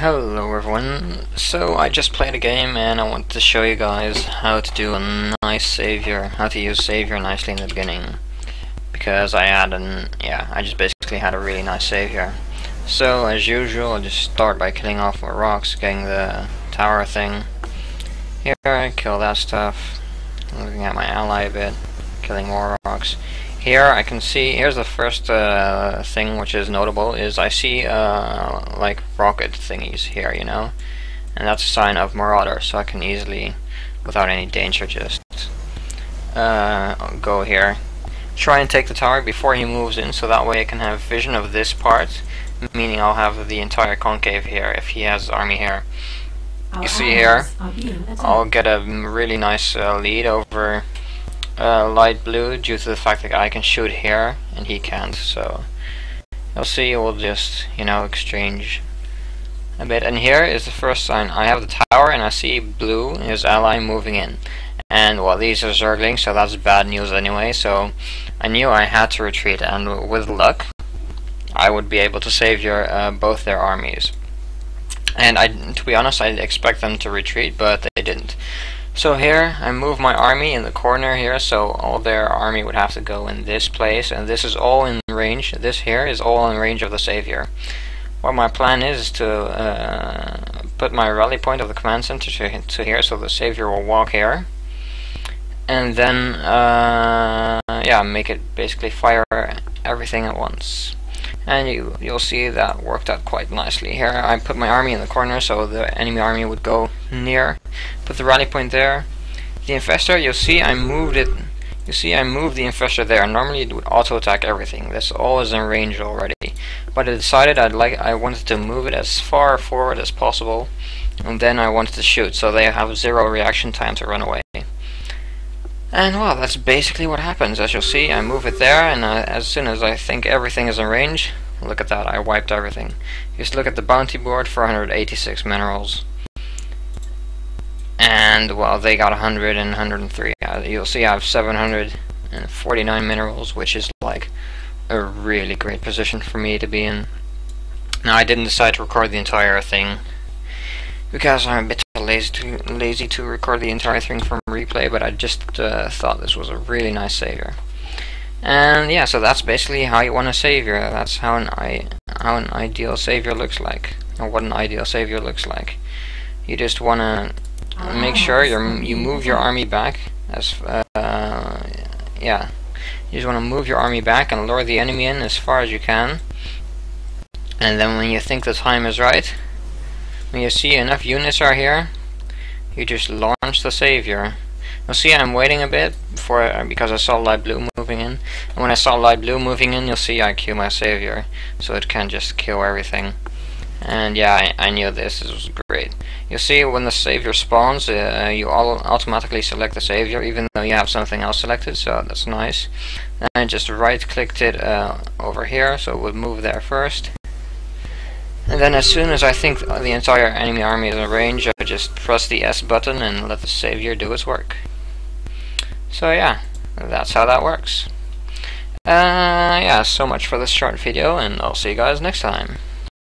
Hello everyone, so I just played a game and I want to show you guys how to do a nice savior, how to use savior nicely in the beginning. Because I had an, yeah, I just basically had a really nice savior. So as usual, I'll just start by killing off more rocks, getting the tower thing. Here I kill that stuff, looking at my ally a bit, killing more rocks. Here I can see, here's the first uh, thing which is notable, is I see uh, like rocket thingies here, you know? And that's a sign of Marauder, so I can easily, without any danger, just uh, go here. Try and take the tower before he moves in, so that way I can have vision of this part, meaning I'll have the entire concave here if he has army here. You see here, I'll get a really nice uh, lead over uh, light blue due to the fact that I can shoot here and he can't so you'll see. We'll just you know exchange a bit. And here is the first sign. I have the tower and I see blue his ally moving in. And well these are zerglings so that's bad news anyway. So I knew I had to retreat and with luck I would be able to save your uh, both their armies. And I to be honest I expect them to retreat but so here, I move my army in the corner here, so all their army would have to go in this place, and this is all in range, this here is all in range of the Savior. What my plan is to uh, put my rally point of the command center to, to here, so the Savior will walk here, and then, uh, yeah, make it basically fire everything at once and you you'll see that worked out quite nicely. Here I put my army in the corner so the enemy army would go near. Put the rally point there. The infestor you'll see I moved it you see I moved the infestor there. Normally it would auto attack everything. This all is in range already. But I decided I'd like I wanted to move it as far forward as possible and then I wanted to shoot. So they have zero reaction time to run away and well, that's basically what happens. As you'll see, I move it there, and uh, as soon as I think everything is in range, look at that, I wiped everything. Just look at the bounty board, 486 minerals. And, well, they got 100 and 103. Uh, you'll see I have 749 minerals, which is like a really great position for me to be in. Now, I didn't decide to record the entire thing because I'm a bit lazy to, lazy to record the entire thing from replay, but I just uh, thought this was a really nice savior. And yeah, so that's basically how you want a savior. That's how an I how an ideal savior looks like, or what an ideal savior looks like. You just want to make sure you you move your army back as uh, yeah. You just want to move your army back and lure the enemy in as far as you can. And then when you think the time is right, you see enough units are here, you just launch the savior. You'll see I'm waiting a bit before because I saw light blue moving in. And when I saw light blue moving in, you'll see I queue my savior, so it can just kill everything. And yeah, I, I knew this. This was great. You'll see when the savior spawns, uh, you all automatically select the savior, even though you have something else selected. So that's nice. Then I just right-clicked it uh, over here, so it would move there first. And then as soon as I think the entire enemy army is in range, I just press the S button and let the savior do its work. So yeah, that's how that works. Uh, yeah, so much for this short video, and I'll see you guys next time.